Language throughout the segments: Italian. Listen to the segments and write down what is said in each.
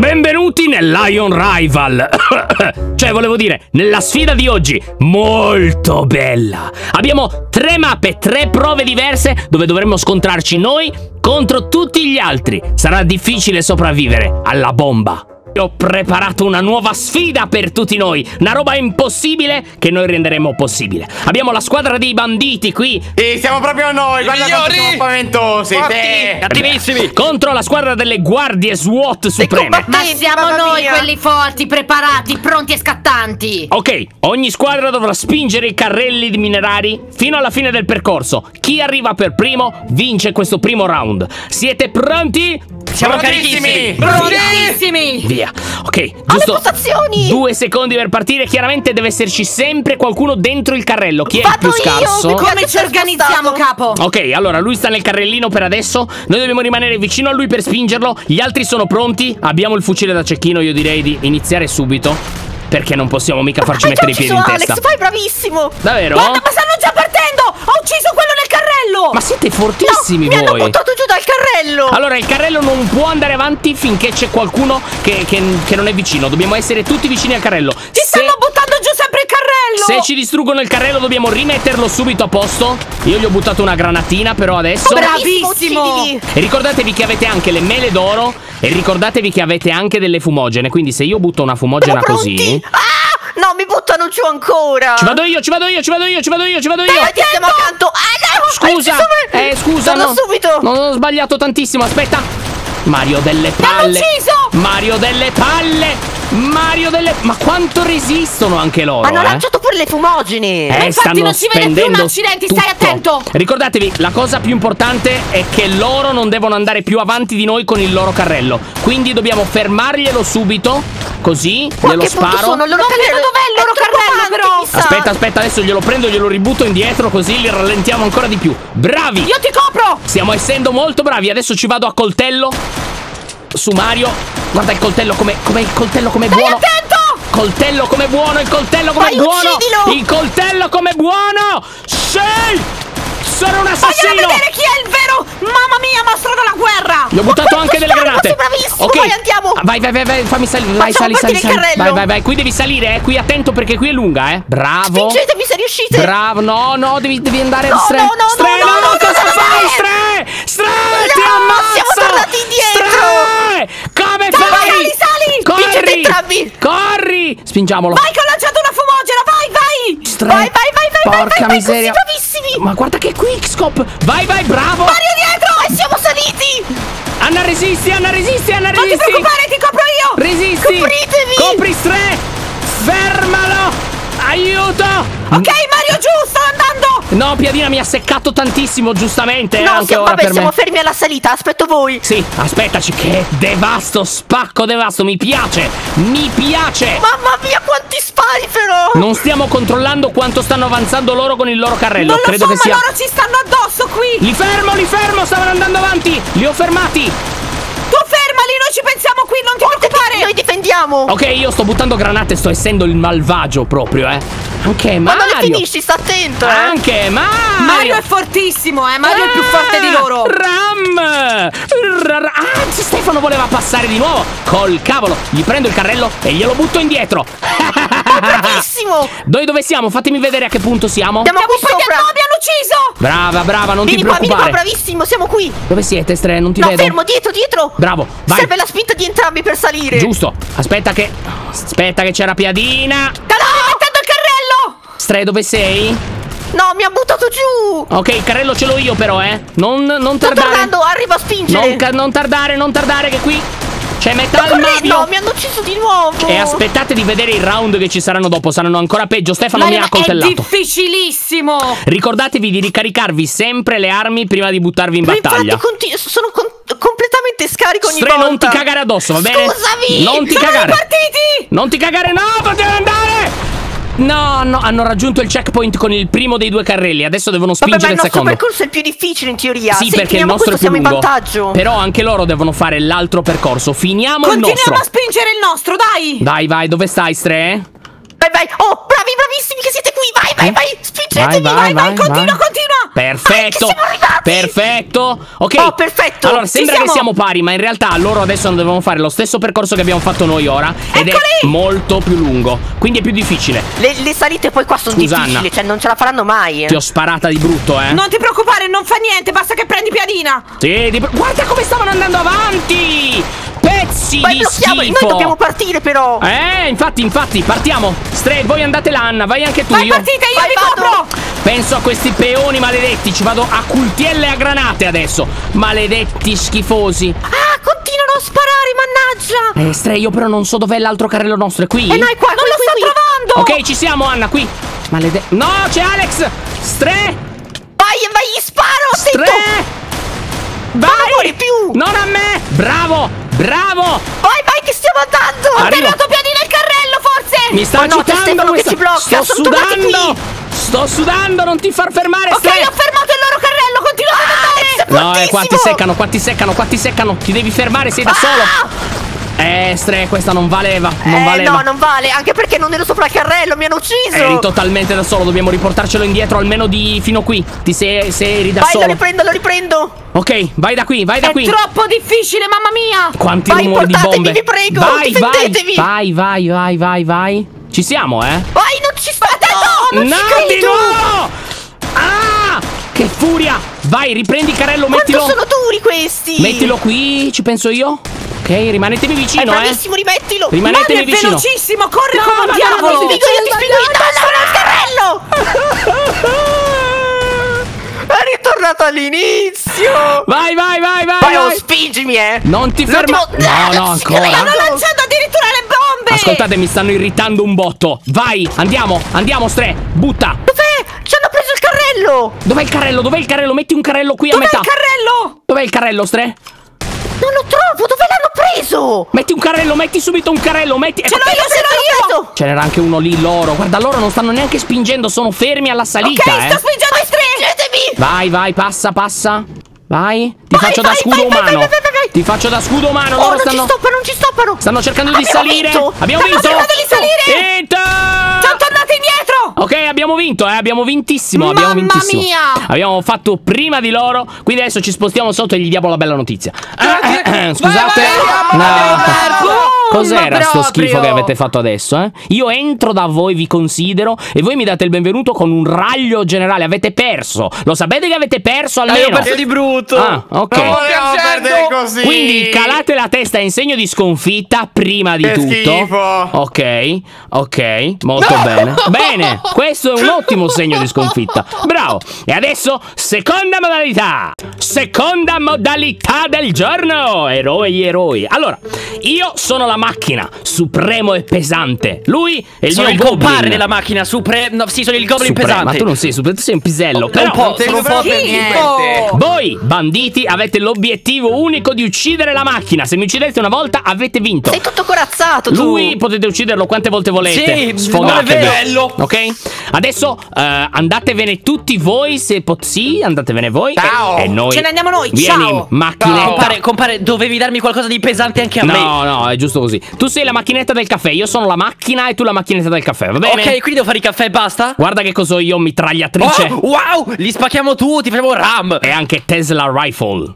Benvenuti nel Lion Rival. cioè, volevo dire, nella sfida di oggi, molto bella. Abbiamo tre mappe, tre prove diverse dove dovremmo scontrarci noi contro tutti gli altri. Sarà difficile sopravvivere alla bomba. Ho preparato una nuova sfida per tutti noi, una roba impossibile che noi renderemo possibile. Abbiamo la squadra dei banditi qui. Sì, siamo proprio noi, I guarda quanto migliori! siamo spaventosi. Cattivissimi! Contro la squadra delle guardie SWAT supreme. Ma siamo noi mia. quelli forti, preparati, pronti e scattanti. Ok, ogni squadra dovrà spingere i carrelli di minerari fino alla fine del percorso. Chi arriva per primo vince questo primo round. Siete pronti? Siamo carichissimi! Prontissimi. Via. Ok, giusto. postazioni! Due secondi per partire. Chiaramente deve esserci sempre qualcuno dentro il carrello. Chi è il Vado più io, scarso? Come ci organizziamo, capo? Ok, allora lui sta nel carrellino per adesso. Noi dobbiamo rimanere vicino a lui per spingerlo. Gli altri sono pronti. Abbiamo il fucile da cecchino. Io direi di iniziare subito. Perché non possiamo mica farci già mettere i piedi in ucciso testa. Alex, fai bravissimo! Davvero? Guarda, ma stanno già partendo! Ho ucciso quello nel carrello! Ma siete fortissimi no, mi hanno voi. buttato giù dal carrello! Allora, il carrello non può andare avanti finché c'è qualcuno che, che- che non è vicino. Dobbiamo essere tutti vicini al carrello. Se ci distruggono il carrello, dobbiamo rimetterlo subito a posto. Io gli ho buttato una granatina, però adesso. Bravissimo! E ricordatevi che avete anche le mele d'oro. E ricordatevi che avete anche delle fumogene. Quindi, se io butto una fumogena Siamo così. pronti? Ah! No, mi buttano giù ancora! Ci vado io, ci vado io, ci vado io, ci vado io, ci vado io. Dai, ti stiamo accanto! Ah, no! Scusa, eh, scusa, Torno no. subito! Non ho sbagliato tantissimo, aspetta. Mario delle palle. ucciso! Mario delle palle. Mario delle. Ma quanto resistono anche loro? Hanno eh? lanciato pure le fumogene! Eh, infatti non si vede più, ma accidenti, stai tutto. attento. Ricordatevi, la cosa più importante è che loro non devono andare più avanti di noi con il loro carrello. Quindi dobbiamo fermarglielo subito. Così, Ma glielo sparo. sono? Il loro Non vedo carrello dov'è il loro carrello, però. Aspetta, aspetta, adesso glielo prendo, glielo ributto indietro così li rallentiamo ancora di più. Bravi! Io ti copro. Stiamo essendo molto bravi. Adesso ci vado a coltello. Su Mario. Guarda il coltello come. come il coltello come buono. attento. Coltello come buono, il coltello come Vai, buono. uccidilo! Il coltello come buono. Sì! Sono un Voglio assassino. vedere chi è il vero. Mamma mia, mostro della guerra. Gli ho buttato anche delle granate. bravissimo, Ok. vai, andiamo. Ah, Vai, vai, vai, vai, fammi salire. Vai, sali, sali, sali. Vai, vai, vai. Qui devi salire, eh. Qui attento perché qui è lunga, eh. Bravo. Spingetemi se riuscite! Bravo, no, no, devi, devi andare No, Stre. no, no, Stre, no, no, no, cosa no, fai, no. Stre? Stre, No, ti tornati indietro. Stre! Come fai? sali, sali! Vincete Corri! entrambi. Corri! Spingiamolo. Vai che ho lanciato una fumogena, vai, vai. Stre. Vai, vai, vai, vai, vai, Porca vai, vai, miseria. così bravissimi. Ma guarda che quickscope! Vai, vai, bravo! Mario dietro! E siamo saliti! Anna resisti, Anna resisti, Anna Non ti resisti! preoccupare, ti copro io. Resisti! Copritevi! Copri Stre! Fermalo! Aiuto! Ok, Mario, giù, sto andando. No, Piadina mi ha seccato tantissimo, giustamente. eh, No, anche siamo, ora vabbè, siamo me. fermi alla salita, aspetto voi! Sì, aspettaci, che devasto, spacco devasto, mi piace, mi piace. Mamma mia, quanti spari però! Non stiamo controllando quanto stanno avanzando loro con il loro carrello, Non lo credo so, che ma sia... loro ci stanno addosso qui. Li fermo, li fermo, stavano andando avanti, li ho fermati. Tu fermali, noi ci pensiamo qui, non ti preoccupare. Noi difendiamo! Ok, io sto buttando granate, sto essendo il malvagio proprio, eh. Anche Ma non le Mario. finisci, sta attento, eh! Anche Mario. Mario è fortissimo, eh. Mario è il più forte di loro. Ram! Ra- ra- Anzi, Stefano voleva passare di nuovo. Col cavolo, gli prendo il carrello e glielo butto indietro. Bravissimo! Noi dove siamo? Fatemi vedere a che punto siamo. Siamo qui Poi sopra! no, abbiamo ucciso. Brava, brava, non Vieni ti qua, vieni qua, preoccupare. bravissimo, siamo qui! Dove siete, Stre? Non ti No, vedo. fermo, dietro, dietro! Bravo, vai. Serve la spinta di entrambi per salire! Giusto. Aspetta che. Aspetta che c'era Piadina. Te lo sto mettendo il carrello. Stre, dove sei? No, mi ha buttato giù! Ok, il carrello ce l'ho io, però, eh. Non, non Sto tardare. tornando, arrivo a spingere! Non, non tardare, non tardare, che qui c'è Metal! Mario. Mi hanno ucciso di nuovo! E aspettate di vedere i round che ci saranno dopo, saranno ancora peggio. Stefano mi ha è accoltellato. difficilissimo. Ricordatevi di ricaricarvi sempre le armi prima di buttarvi in Ma battaglia. infatti sono con- completamente scarico ogni Stre, volta! non ti cagare addosso, va bene? Scusami! Non ti Sono cagare. ripartiti. Non ti cagare, no! No, no, hanno raggiunto il checkpoint con il primo dei due carrelli. Adesso devono Vabbè, spingere ma il il nostro secondo. percorso è il più difficile in teoria! Sì, Se perché il nostro è più siamo lungo. in vantaggio! Però anche loro devono fare l'altro percorso. Finiamo il Continuiamo nostro. a spingere il nostro, dai. Dai, vai, dove stai, Stre? Vai, vai! Oh, bravi, bravissimi che siete qui! Vai, vai, Eh? vai! Spingetemi! Vai, Vai, vai, vai, continua, vai. continua. Perfetto. Che siamo arrivati! Perfetto. Ok. Oh, perfetto, Allora, sembra che siamo. siamo pari, ma in realtà loro adesso non devono fare lo stesso percorso che abbiamo fatto noi ora. Ed è Eccoli! molto più lungo. Quindi è più difficile. Le, le salite poi qua sono Scusa, difficili, cioè non ce la faranno mai. Ti ho sparata di brutto, eh. Non ti preoccupare, non fa niente, basta che prendi piadina. Sì, di guarda come stavano andando avanti! Pezzi Poi di blocchiamo, schifo! noi dobbiamo partire però. Eh, infatti, infatti, partiamo. Stray, voi andate là, Anna, vai anche tu. Vai, io partite, io Vai, vi vado. copro. penso a questi peoni maledetti. Ci vado a cultielle a granate adesso. Maledetti schifosi. Ah, continuano a sparare, mannaggia. Eh, Stray, io però non so dov'è l'altro carrello nostro. È qui? E noi qua, Non qui, lo qui, sto qui. trovando. Ok, ci siamo, Anna, qui. Maledetto. No, c'è Alex! Stray! Vai, vai, gli sparo, Stray! Vai! Non muore più. Non a me! Bravo! Bravo! Vai, vai, che stiamo andando. Ho Arrivo. tagliato piadina il carrello, forse. Mi sta Oh no, agitando che ci blocca, Sto sono sudando! Sto sudando, non ti far fermare, Ok, Stray! ho fermato il loro carrello, continuate ad andare. No, eh, qua ti seccano, qua ti seccano, qua ti seccano. Ti devi fermare, sei da solo. Eh, Stre, questa non valeva. Non eh, valeva. no, non vale, anche perché non ero sopra il carrello, mi hanno ucciso. Eri totalmente da solo, dobbiamo riportarcelo indietro almeno di fino qui. Ti sei, se eri da Vai, lo solo. riprendo, lo riprendo. Ok, vai da qui, vai da È qui. troppo difficile, mamma mia. Quanti Vai, rumori di bombe. vi prego, vai, vai, difendetevi. vai, vai, vai, vai, vai. Ci siamo, eh? Vai, non ci state, no, non no, ci credo. nuovo! Ah! Che furia! Vai, riprendi il carrello, Quanto mettilo. sono duri questi. Mettilo qui, ci penso io. Ok, rimanetemi È vicino, eh. bravissimo, rimettilo. Rimanetemi Mario è vicino. velocissimo, corre No, come un diavolo. Ti spingo io, ti spingo sono al carrello. È ritornato all'inizio. Vai, vai, vai, vai. Vai, oh, vai. spingimi, eh. Non ti. L'ultimo- No, no, non ancora. crede. Stanno lanciando addirittura le bombe. Ascoltate, mi stanno irritando un botto. Vai, andiamo, andiamo, Stre. Butta. Dov'è? Ci hanno preso il carrello. Dov'è il carrello? Dov'è il carrello? Metti un carrello qui a Dov'è metà. il carrello? Dov'è il carrello, Stre? Non lo trovo. Dove l'hanno preso? Metti un carrello, metti subito un carrello, metti. Ce l'ho io, ce l'ho io. Ce n'era anche uno lì loro. Guarda, loro non stanno neanche spingendo, sono fermi alla salita, Ok, eh. sto spingendo i tre. Vai, vai, passa, passa. Vai. Ti Vai, faccio da vai, scudo vai, vai, umano. vai, vai, vai. Ti faccio da scudo umano. Oh, loro non stanno. ci stoppano, non ci stoppano. Stanno cercando di Abbiamo salire. vinto. Abbiamo Stanno vinto. cercando di salire. Vinto! Sono tornati indietro. Ok, abbiamo vinto, eh, abbiamo vintissimo, abbiamo Mamma vintissimo. mia. Abbiamo fatto prima di loro, quindi adesso ci spostiamo sotto e gli diamo la bella notizia. Eh, Scusate. vai, vai, No. Cos'era ma sto schifo proprio. che avete fatto adesso, eh? Io entro da voi, vi considero e voi mi date il benvenuto con un raglio generale. Avete perso. Lo sapete che avete perso almeno? Io ho perso di brutto. Ah, ok. Non Piangendo. perdere così. Quindi calate la testa in segno di sconfitta prima di Che tutto. schifo. Ok, ok, molto bene. Bene, questo è un ottimo segno di sconfitta. Bravo. E adesso seconda modalità. Seconda modalità del giorno. Eroi gli eroi. Allora, io sono la macchina, supremo e pesante. Lui è il Sono mio il compare goblin. della macchina, supre... No, sì, sono il goblin Supremo. pesante. Ma tu non sei supremo, tu sei un pisello. un Però po', sono lo un po' per niente. voi, banditi, avete l'obiettivo unico di uccidere la macchina. Se mi uccidete una volta, avete vinto. Sei tutto corazzato, tu. Lui potete ucciderlo quante volte volete. Sì, Sfogatevi. bello. Ok? Adesso eh, andatevene tutti voi. Se pot- sì, andatevene voi. Ciao. E, e noi. Ce ne andiamo noi, Vieni, ciao. macchinetta. Compare, compare, dovevi darmi qualcosa di pesante anche a me. No, no, è giusto così. Tu sei la macchinetta del caffè, io sono la macchina e tu la macchinetta del caffè, va bene? Ok, quindi devo fare i caffè e basta? Guarda che cosa ho io, mitragliatrice Oh, wow, li spacchiamo tutti, facciamo ram. e anche Tesla Rifle.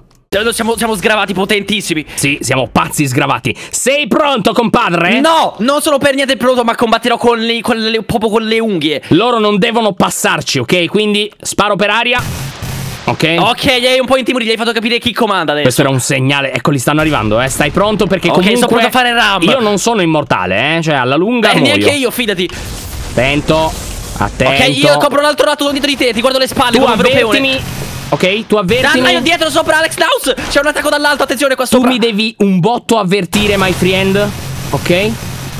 Siamo, siamo sgravati potentissimi. Sì, siamo pazzi sgravati. Sei pronto, compadre? No, non sono per niente pronto, ma combatterò con le, con le- proprio con le unghie. Loro non devono passarci, ok? Quindi sparo per aria. Ok? Ok, gli hai un po' intimoriti, gli hai fatto capire chi comanda adesso. Questo era un segnale. Eccoli, stanno arrivando, eh. Stai pronto? Perché Ok, comunque. sto pronto a fare ram. Io non sono immortale, eh. Cioè, alla lunga. Eh, muoio. neanche io, fidati. Attento. Attento. Ok, io copro l'altro lato dietro di te, ti guardo le spalle Tu avvertimi. Ok, tu avvertimi. io dietro sopra Alex Naus. C'è un attacco dall'alto, attenzione qua Tu sopra. mi devi un botto avvertire, my friend. Ok?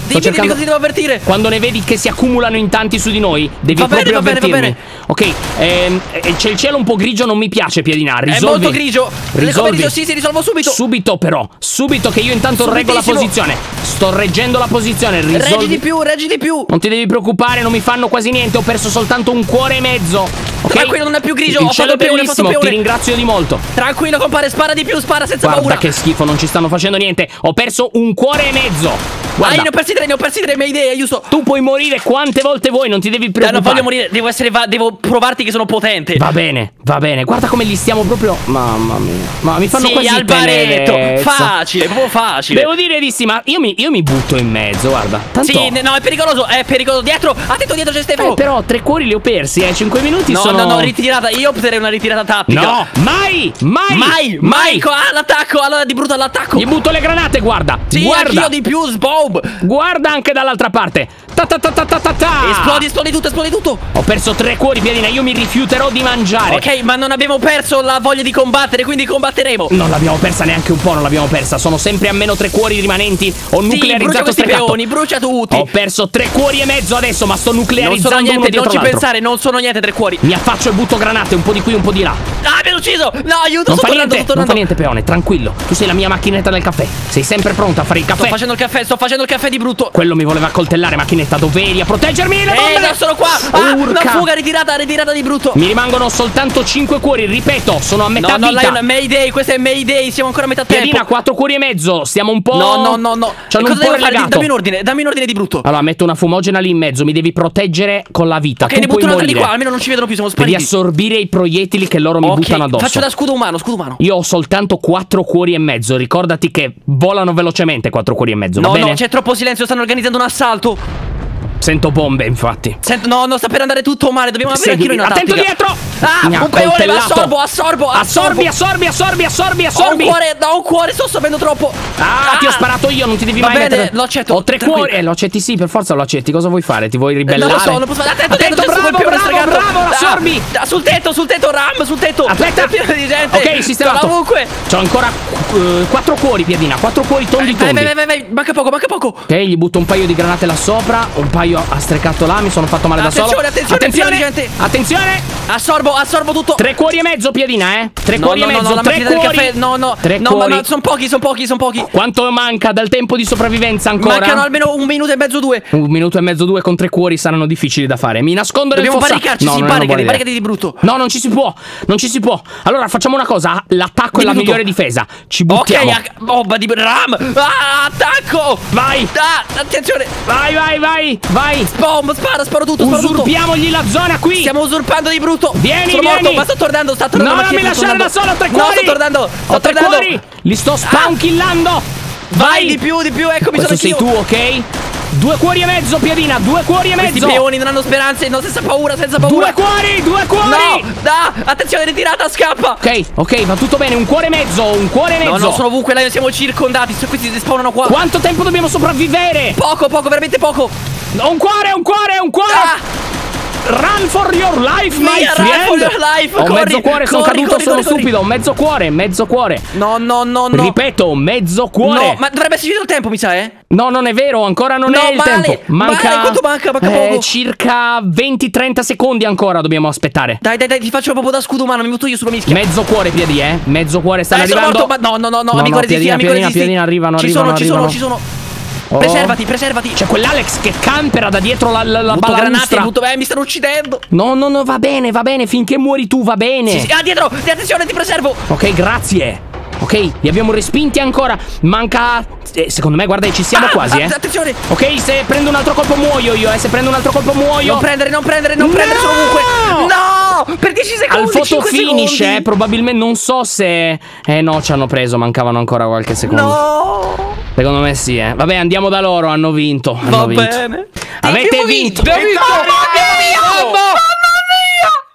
Dimmi, dimmi cosa ti devo avvertire. Quando ne vedi che si accumulano in tanti su di noi, devi Va bene, proprio va bene, va avvertirmi. Ok, ehm, eh, c'è il cielo un po' grigio, non mi piace, Piedina. È Risolvi. molto grigio. Risolvi. grigio, sì, sì, risolvo subito. Subito però, subito che io intanto reggo la posizione. Sto reggendo la posizione, risolvi. Reggi di più, reggi di più. Non ti devi preoccupare, non mi fanno quasi niente, ho perso soltanto un cuore e mezzo. Ok? Tranquillo, non è più grigio, Il ho cielo è fatto peone, ho fatto bellissimo, ti ringrazio di molto. Tranquillo, compare, spara di più, spara senza Guarda paura. che schifo, non ci stanno facendo niente. Ho perso un cuore e mezzo. Ah, Guarda, ne ho persi tre, ne ho persi tre, mia idea, aiuto. tu puoi morire quante volte vuoi, non ti devi Eh, preoccupare. non voglio morire, devo essere devo provarti che sono potente. Va bene, va bene. Guarda come li stiamo proprio. Mamma mia. Ma mi fanno sì, quasi al baretto. Facile, proprio facile. Devo dire di sì, ma io mi, io mi butto in mezzo, guarda. Tanto. Sì, no, è pericoloso, è pericoloso. Dietro, attento dietro c'è Stefano. Eh, però tre cuori li ho persi, eh. Cinque minuti no, sono. no, no, ritirata. Io opterei una ritirata tattica. No, mai, mai, Mai, mai, co- all'attacco, allora di brutto all'attacco. Gli butto le granate, guarda. Sì, guarda. anch'io di più, sbomb. Guarda anche dall'altra parte. Ta ta ta ta ta ta ta. Esplodi, esplodi tutto, esplodi tutto. Ho perso tre cuori, Piedina. Io mi rifiuterò di mangiare. Ok, ma non abbiamo perso la voglia di combattere, quindi combatteremo. Non l'abbiamo persa neanche un po', non l'abbiamo persa. Sono sempre a meno tre cuori rimanenti. Ho Sì, nuclearizzato questi sprecato. peoni, brucia tutti. Ho perso tre cuori e mezzo adesso, ma sto non nuclearizzando sono uno niente, non ci pensare, non sono niente tre cuori. Mi affaccio e butto granate, un po' di qui, un po' di là. Ah, mi hanno ucciso! No, aiuto, Non sto fa tornando, niente, sto non fa niente, peone, tranquillo. Tu sei la mia macchinetta del caffè. Sei sempre pronta a fare il Sto caffè. facendo il caffè, sto facendo il caffè di brutto. Quello mi voleva coltellare, macchinetta. Dov'eri a proteggermi? Le Eh, bombe! no, sono qua! Ah, una Urca. fuga ritirata, ritirata di brutto! Mi rimangono soltanto 5 cuori, ripeto, sono a metà No, no, vita. lei è una Mayday, questa è Mayday, siamo ancora a metà tempo. Piedina, 4 cuori e mezzo, stiamo un po'. No, no, no, no. Ci hanno un cosa po' relegato. Dammi un ordine, dammi un ordine di brutto. Allora, metto una fumogena lì in mezzo, mi devi proteggere con la vita. ok, tu ne butto un'altra di qua, almeno non ci vedono più, siamo Devi spariti. assorbire i proiettili che loro mi Ok, buttano addosso. faccio da scudo umano, scudo umano. Io ho soltanto 4 cuori e mezzo. Ricordati che volano velocemente 4 cuori e mezzo. No, va bene? no, c'è troppo silenzio, stanno organizzando un assalto. Sento bombe, infatti. Sento, no, no, sta per andare tutto male, dobbiamo avere anche noi una Attento tattica. dietro! Ah, Mi un peone, coltellato. assorbo, assorbo, Assorbi, assorbo. assorbi, assorbi, assorbi, Ho assorbi. un cuore, ho un cuore, sto assorbendo troppo. Ah, ti ho sparato io, non ti devi Va mai bene, mettere. lo accetto, Ho tre tranquillo. cuori. Eh, lo accetti sì, per forza lo accetti. Cosa vuoi fare? Ti vuoi ribellare? Non lo so, non posso fare. Attento, Attento, c'è bravo, bravo, stregato. bravo, assorbi. Ah, sul tetto, sul tetto, Ram, sul tetto. Aspetta. È pieno di gente. Ok, sistemato. Ovunque. C'ho ancora eh, quattro cuori, Piedina. Quattro cuori tondi Vai, tondi. vai, vai, vai, manca poco, manca poco. Ok, gli butto un paio di granate là sopra. Un paio ha strecato là. Mi sono fatto male da solo. Attenzione, attenzione, attenzione, attenzione. Assorbo, assorbo tutto. Tre cuori e mezzo, Piedina, eh? Tre No, cuori no, e mezzo. no, tre cuori. caffè, no, no. Tre no, cuori. ma, ma sono pochi, sono pochi, sono pochi. Quanto manca dal tempo di sopravvivenza ancora? Mancano almeno un minuto e mezzo, due. Un minuto e mezzo, due con tre cuori saranno difficili da fare. Mi nascondo nel Dobbiamo fossato. barricarci, No, barricati, di brutto. No, non ci si può. Non ci si può. Allora facciamo una cosa. L'attacco è la tutto. migliore difesa. Ci Ok, buttiamo. a- bomba di Ram. Ah, attacco. Vai. Ah, attenzione. Vai, vai, vai. Vai. Bomba, spara, sparo tutto, sparo tutto. Usurpiamogli la zona qui. Stiamo usurpando di brutto. Vieni, Sono vieni. morto, ma sto tornando, sta tornando. No, non mi lasciare da solo, tre No, cuori. sto tornando, Ho sto tre tornando. Li sto spawnkillando. Vai, di più, di più, eccomi, Questo sei sono tu, ok? Due cuori e mezzo, Piedina. Due cuori e Questi mezzo. peoni non hanno speranze, no, senza paura, senza paura. Due cuori, due cuori. No, da, attenzione, ritirata, scappa. Ok, ok, va tutto bene. Un cuore e mezzo, un cuore e No, mezzo. no, sono ovunque, là siamo circondati, se questi si spawnano qua. Quanto tempo dobbiamo sopravvivere? Poco, poco, veramente poco. Un cuore, un cuore, un cuore. Ah, Run for your life, my Via, run friend. for your life, Ho corri, mezzo cuore, sono corri, caduto, corri, sono corri, corri. stupido. Mezzo cuore, mezzo cuore. no, no, no, no. Ripeto, mezzo cuore. No, ma dovrebbe essere finito il tempo, mi sa, eh. No, non è vero, ancora non No, è il male, tempo. Manca. male, quanto manca? Manca eh, poco. circa 20-30 secondi ancora dobbiamo aspettare. Dai, dai, dai, ti faccio proprio da scudo umano, mi butto io sulla mischia. Mezzo cuore, piedi, eh. Mezzo cuore, sono arrivando. morto, ma no, no, no, no, amico no, resisti, piedina, amico piedina, resisti. piedina, arrivano, ci arrivano, sono, ci sono, arrivano. ci sono. Oh. Preservati, preservati. C'è quell'Alex che campera da dietro la, la, la butto, eh, mi stanno uccidendo. No, no, no, va bene, va bene, finché muori tu va bene. Sì, sì, ah, dietro, attenzione, ti preservo. Ok, grazie. Ok, li abbiamo respinti ancora. Manca. eh, secondo me, guarda, ci siamo Ah, quasi, ah, eh. Attenzione. Ok, se prendo un altro colpo muoio io, eh. Se prendo un altro colpo muoio. Non prendere, non prendere, non prendere, sono ovunque. No! Per 10 secondi, Al photo 5 finish, secondi. eh, probabilmente non so se. Eh no, ci hanno preso, mancavano ancora qualche secondo. No! Secondo me sì, eh. Vabbè, andiamo da loro, hanno vinto. Hanno Va vinto. bene. Avete Abbiamo vinto. Abbiamo vinto.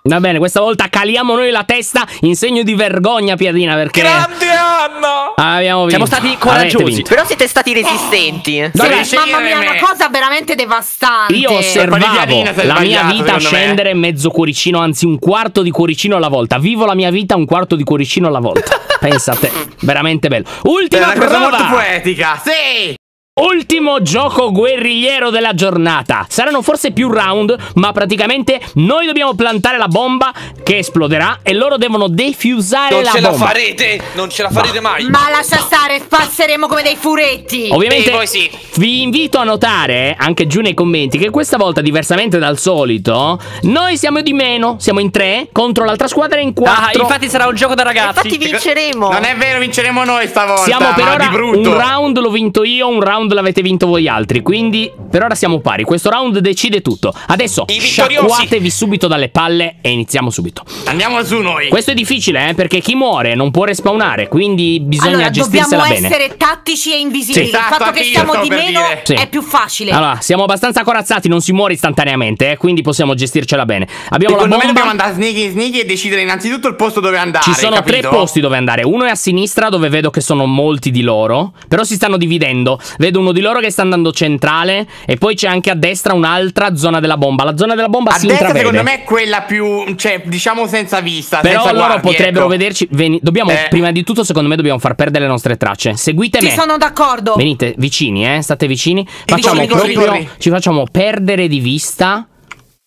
Va bene, questa volta caliamo noi la testa in segno di vergogna, Piadina, perché. Grande Anna! Abbiamo vinto. Siamo stati coraggiosi. Però siete stati resistenti. Vabbè, Mamma mia, una cosa veramente devastante. Io osservavo la mia vita secondo me. scendere mezzo cuoricino, anzi un quarto di cuoricino alla volta. Vivo la mia vita un quarto di cuoricino alla volta. Pensa a te, veramente bello. È Ultima una cosa molto prova. poetica. Sì! Ultimo gioco guerrigliero della giornata. Saranno forse più round, ma praticamente noi dobbiamo plantare la bomba che esploderà e loro devono defusare Non la ce la bomba. farete, non ce la farete mai. Ma lascia stare, passeremo come dei furetti. Ovviamente voi sì. Vi invito a notare, anche giù nei commenti, che questa volta, diversamente dal solito, noi siamo di meno. Siamo in tre contro l'altra squadra in Ah, quattro. infatti sarà un gioco da ragazzi. Infatti vinceremo. Non è vero, vinceremo noi stavolta. Siamo per ma ora di brutto. un round l'ho vinto io, un round l'avete vinto voi altri. Quindi per ora siamo pari. Questo round decide tutto. Adesso sciacquatevi subito dalle palle e iniziamo subito. Andiamo su noi. Questo è difficile, eh, perché chi muore non può respawnare, quindi bisogna Allora, dobbiamo gestirsela bene. essere tattici e invisibili. Sì. Il fatto che siamo di meno dire. Sì. è più facile. Allora, siamo abbastanza corazzati, non si muore istantaneamente, eh, quindi possiamo gestircela bene. Abbiamo Secondo la me bomba. dobbiamo andare sneaky sneaky e decidere innanzitutto il posto dove andare. Ci sono capito? tre posti dove andare. Uno è a sinistra, dove vedo che sono molti di loro. Però si stanno dividendo. Vedo uno di loro che sta andando centrale. E poi c'è anche a destra un'altra zona della bomba. La zona della bomba A si destra intravede. secondo me è quella più, cioè, diciamo senza vista, Però senza loro guardie, potrebbero ecco. vederci. Veni- dobbiamo, Eh. prima di tutto, secondo me, dobbiamo far perdere le nostre tracce. Seguite Ci sono d'accordo. Venite vicini, eh. State vicini. Facciamo corri, corri, proprio. corri. Ci facciamo perdere di vista.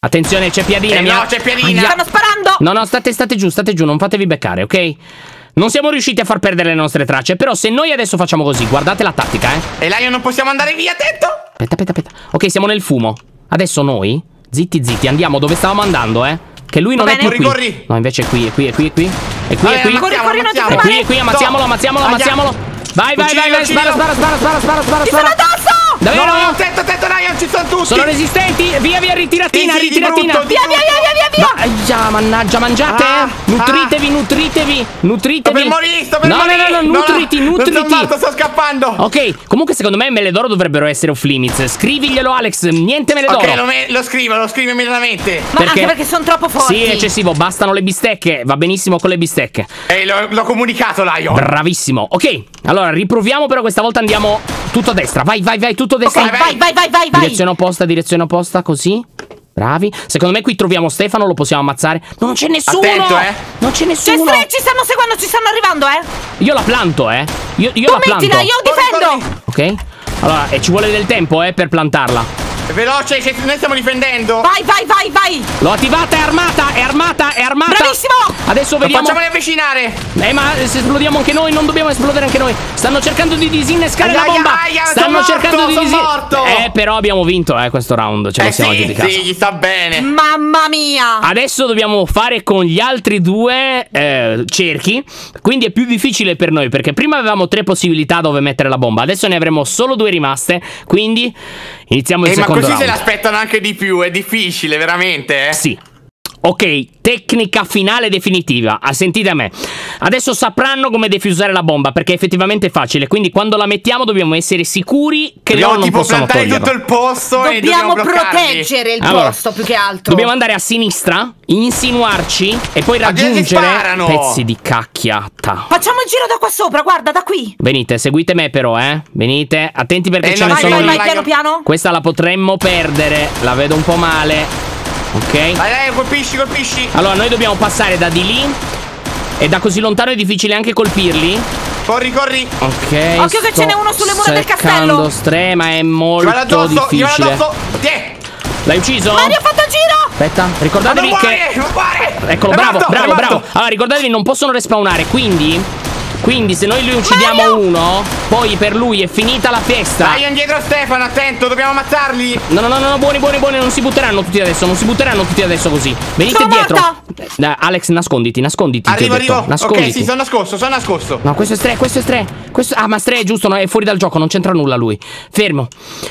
Attenzione, c'è piadina. Eh, no, c'è Piadina. Aia. Stanno sparando. No, no, state, state giù, state giù, non fatevi beccare, ok? Non siamo riusciti a far perdere le nostre tracce, però se noi adesso facciamo così, guardate la tattica, eh. E Lion non possiamo andare via, attento! Aspetta, aspetta, aspetta. Ok, siamo nel fumo. Adesso noi, zitti, zitti, andiamo dove stavamo andando, eh. Che lui non Va è più bene. qui. Corri, corri. No, invece è qui, è qui, è qui, è qui. È qui, Vabbè, è qui. Corri, corri, non ti ammazziamo. È fermare. qui, è qui, ammazziamolo, ammazziamolo, ammazziamolo. Vai, vai, vai, vai, spara, spara, spara, spara, spara, spara, Ci sono addosso. Davvero? No, no, attento, attento, Lion, ci sono tutti! Sono resistenti? Via, via, ritiratina, di ritiratina. brutto, di Via, via, via, via, via, via. Ma, già, mannaggia, mangiate, Ah, eh. Nutritevi, nutritevi, nutritevi. Sto per morire, sto per no, morire! No, no, no, nutriti, sono morto, sto scappando! Ok, comunque secondo me mele d'oro dovrebbero essere off limits. Scriviglielo Alex, niente mele d'oro. Ok, lo, me- lo scrivo, lo scrivo immediatamente. Ma Perché? anche perché sono troppo forti. Sì, è eccessivo, bastano le bistecche, va benissimo con le bistecche. Ehi, l'ho, l'ho comunicato, Lion. Bravissimo. Ok, allora riproviamo però questa volta andiamo tutto a destra. Vai, vai, vai, tutto a destra. Ok, Vai, vai, vai, vai, vai. Direzione opposta, direzione opposta, così. Bravi. Secondo me qui troviamo Stefano, lo possiamo ammazzare. No, non c'è nessuno! Attento, eh. Non c'è C'è nessuno! tre, ci stanno seguendo, ci stanno arrivando, eh. Io la planto, eh. Io, io Tu la planto. mettila, io difendo. corri. Ok? Allora, e ci vuole del tempo, eh, per plantarla. Veloce, noi stiamo difendendo. Vai, vai, vai, vai. L'ho attivata, è armata, è armata, è armata. Bravissimo. Adesso vediamo. facciamoli avvicinare. Eh, ma se esplodiamo anche noi, non dobbiamo esplodere anche noi. Stanno cercando di disinnescare la bomba. aia, Stanno son cercando morto, di disinnescare. morto. Eh, però abbiamo vinto, eh, questo round. Ce lo eh siamo sì, aggiudicato. sì, gli sta bene. Mamma mia. Adesso dobbiamo fare con gli altri due eh, cerchi. Quindi è più difficile per noi. Perché prima avevamo tre possibilità dove mettere la bomba. Adesso ne avremo solo due rimaste. Quindi iniziamo il Eh, ma secondo così se round. l'aspettano anche di più, è difficile, veramente, eh. Sì. Ok, tecnica finale definitiva. Ah, sentite me. Adesso sapranno come defusare la bomba perché effettivamente è facile. Quindi quando la mettiamo dobbiamo essere sicuri che Dobbiamo loro non tipo possono piantare toglierla. tutto il posto e Dobbiamo dobbiamo bloccarli. proteggere il Allora, posto più che altro. Dobbiamo andare a sinistra, insinuarci e poi raggiungere pezzi di cacchiata. Facciamo il giro da qua sopra, guarda, da qui. Venite, seguite me però, eh. Venite, attenti perché Eh, ce no, ne Vai, sono vai, lì. vai, piano piano. Questa la potremmo perdere, la vedo un po' male. Ok? Vai, dai, colpisci, colpisci. Allora, noi dobbiamo passare da di lì. E da così lontano è difficile anche colpirli. Corri, corri. Ok. Occhio che ce n'è uno sulle mura del castello. Stre, ma è molto addosso, gli vado difficile. addosso. Tiè. L'hai ucciso? Mario ha fatto il giro. Aspetta, ricordatevi muore, che. non muore. Eccolo, È bravo, morto, bravo, bravo. Allora, ricordatevi, non possono respawnare. Quindi. Quindi, se noi li uccidiamo Mario! uno, poi per lui è finita la festa. Dai, indietro Stefano, attento, dobbiamo ammazzarli. No, no, no, no, buoni, buoni, buoni, non si butteranno tutti adesso, non si butteranno tutti adesso così. Venite Sono dietro. morta! Eh, Alex, nasconditi, nasconditi. Arrivo, arrivo. Nasconditi. Ok, sì, sono nascosto, sono nascosto. No, questo è Stre, questo è Stre. Questo... Ah, ma Stre è giusto, no? È fuori dal gioco, non c'entra nulla lui. Fermo.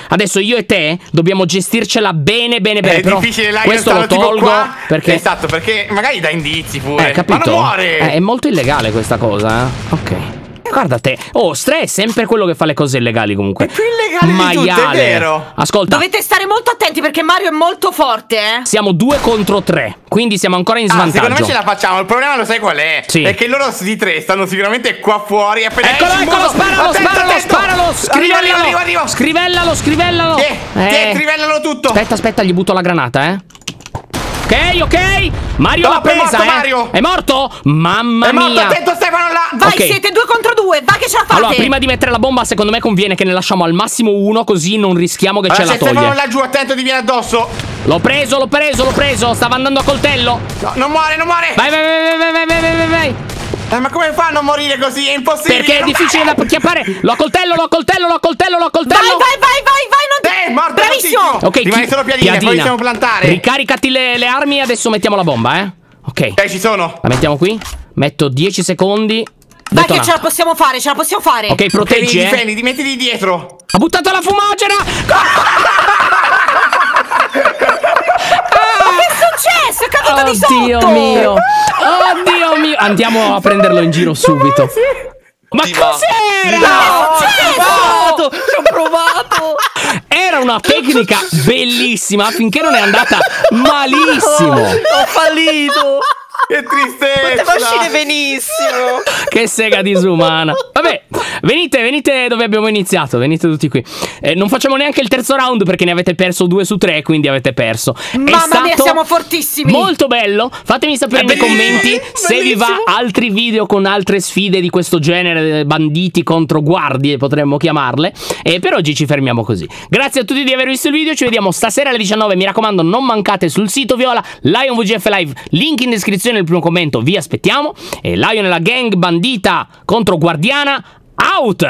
Adesso io e te dobbiamo gestircela bene, bene, bene. È però difficile, là, questo lo tolgo qua. perché. Esatto, perché magari dà indizi pure. Eh, capito? Ma non muore. Eh, è molto illegale questa cosa, eh. Ok. Guarda te. Oh, Stre è sempre quello che fa le cose illegali comunque. È più illegale di tutti, è Maiale. vero. Ascolta. Dovete stare molto attenti perché Mario è molto forte, eh. Siamo due contro tre, quindi siamo ancora in Ah, svantaggio. secondo me ce la facciamo. Il problema lo sai qual è? Sì. È che loro di tre stanno sicuramente qua fuori. Appena Eccolo, eccolo, sparalo, Attento, sparalo, attento. sparalo, scrivellalo, arrivo, arrivo, arrivo. scrivellalo, scrivellalo. Tiè, tiè, trivellalo tutto. Aspetta, aspetta, gli butto la granata, eh ok, ok. Mario l'ha presa, è morto, eh. Mario. È morto? Mamma è mia. È morto, attento Stefano là. Vai, okay. siete due contro due, Va che ce la fate. Allora, prima di mettere la bomba, secondo me conviene che ne lasciamo al massimo uno, così non rischiamo che allora, ce la toglie. Stefano laggiù, attento, ti viene addosso. L'ho preso, l'ho preso, l'ho preso. Stava andando a coltello. No, non muore, non muore. Vai, vai, vai, vai, vai, vai, vai, vai. Eh, ma come fa a non morire così? È impossibile! Perché è difficile da acchiappare! Lo coltello, lo coltello, lo coltello, lo coltello! Vai, vai, vai, vai! Ok, Rimane chi- solo piadina, poi Piadina, possiamo plantare. Ricaricati le, le armi e adesso mettiamo la bomba, eh. Ok. Ok, ci sono. La mettiamo qui. Metto 10 secondi. Dai che ce la possiamo fare, ce la possiamo fare. Ok, proteggi, Difendi, eh. difendi, ti mettiti dietro. Ha buttato la fumogena! Che è successo? È di sotto. Oddio mio! Oddio mio! Andiamo a prenderlo in giro subito. Ma Di va. cos'era? provato! Ci ho provato! Era una tecnica bellissima finché non è andata malissimo. Ho fallito! Che tristezza. Poteva uscire benissimo. Che sega disumana. Vabbè, venite, venite dove abbiamo iniziato. Venite tutti qui. Eh, non facciamo neanche il terzo round perché ne avete perso due su tre, quindi avete perso. È Mamma mia, siamo fortissimi. Molto bello. Fatemi sapere nei bellissimo, commenti se vi va altri video con altre sfide di questo genere, eh, banditi contro guardie, potremmo chiamarle. E per oggi ci fermiamo così. Grazie a tutti di aver visto il video. Ci vediamo stasera alle 19. Mi raccomando, non mancate sul sito Viola, Lion VGF Live. Link in descrizione nel primo commento. Vi aspettiamo. E Lion e la gang bandita contro guardiana. Out!